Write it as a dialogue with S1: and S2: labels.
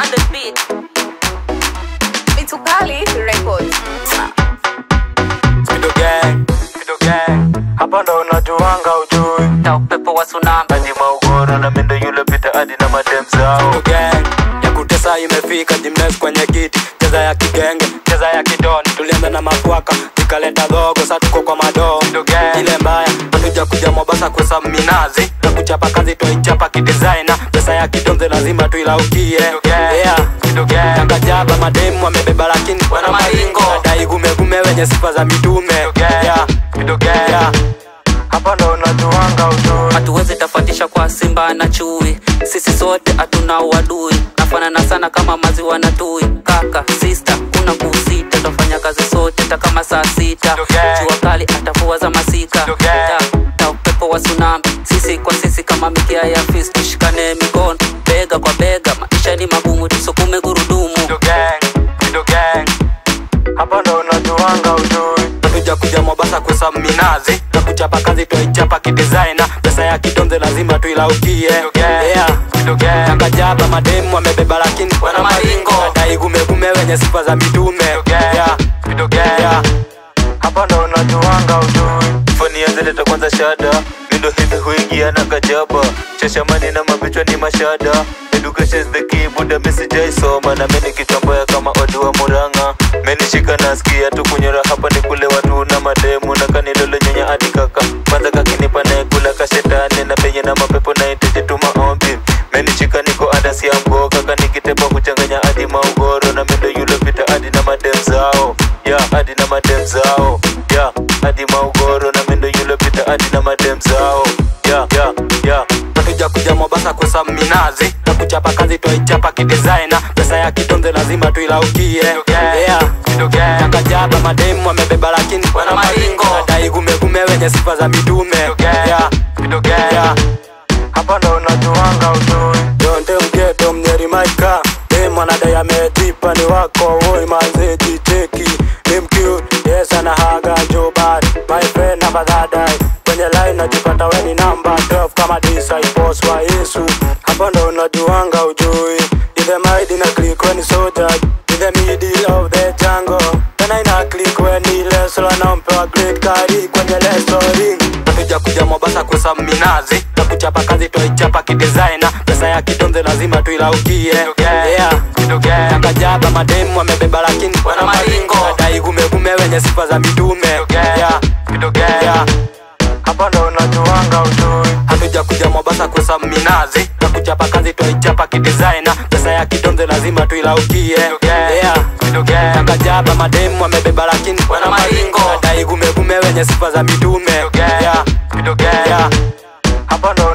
S1: on the beat.
S2: Mitukali Records.
S3: Kido gang, Kido gang. Hapa ndo unajuanga ujui
S1: Ta upepo wa tsunami.
S3: hadi maugoro na mendo yule pita hadi na madem zao gang, ya kutesa imefika jimnes kwenye kiti cheza ya kigenge cheza ya kidoni tulianza na mafuaka ikaleta dogo sa tuko kwa madoo Kido gang, ile mbaya hatuja kuja Mombasa kwesa minazi na kuchapa kazi twaichapa kidesigner pesa ya kidonze lazima tuilaukie yeah. Takajaba mademu wamebeba lakini wana maringo. Dai gumegume wenye sifa za mitume. Yeah. Yeah. hapa ndo unajuanga ujui
S1: hatuwezi tafatisha kwa simba na chui. Sisi sote hatuna uadui. Nafanana sana kama maziwa na tui. Kaka sista kuna kusita. Tafanya kazi sote takama saa sita. Jua kali atafua za masika. Ta, upepo wa tsunami. Sisi kwa sisi kama mikia ya fis tushikane mikono. Bega kwa bega magumu tusukume gurudumu.
S3: Kido gang, Kido gang. hapa ndo unajuanga ujui hatuja kuja Mombasa kusa minazi na kuchapa kazi twaichapa kidesigner. Pesa ya kidonze lazima tuilaukie. Yeah. takajaba mademu wamebeba lakini wana maringo. dai gumegume wenye sifa za mitume yeah. yeah. hapa ndo unajuanga ujui fani yazileta kwanza shada. Mindo hivi huingia na kajaba. Shashamani na mabichwa ni mashada education is the key buda misijaisoma na meni kichomboya kama odi wa muranga. Menishika nasikia tu hapa ni kule watu na mademu na kanilolo nyonya hadi kaka. Kwanza kakinipa naekula kashetani na penye na mapepo na iteje tu maombi. Menishika niko adasi ya mgo kaka nikitepa kuchanganya hadi maugoro na mendo yule pita hadi na madem zao. Ya hadi na madem zao. Ya hadi maugoro na mendo yule pita hadi na madem zao Mombasa mminazi minazi. Na kuchapa kazi twaichapa kidesigner. Pesa ya kitonze lazima tuilaukie. Takajaba mademu wamebeba lakini wana maringo. Dai gumegume wenye sifa za mitume. Hapa ndo unajuanga uzuri. Yonde mgeto mnyeri maika. E mwanadai ametipa ni wako. Woi mazejiteki ni mcute. Yes ana hapa ndo unajuanga ujui. Ile maidi na click when soja in the middle of the jungle. Tena ina click when ile na nampewa great kari kwenye lestoring hatuja kuja Mombasa kusa minazi na kuchapa kazi twaichapa kidesigner. Pesa ya kidonze lazima tuilaukie. Yeah. takajaba mademu wamebeba lakini wana maringo. Dai gumegume wenye sifa za mitume. Yeah. yeah. hapa ndo unajuanga ujui. Hatuja kuja Mombasa kwesa minazi na kuchapa kazi twaichapa kidesigner. Pesa ya kidonze lazima tuilaukie. Yeah. mademu wamebeba lakini wana maringo. Dai gumegume wenye sifa za mitume. Hapa ndo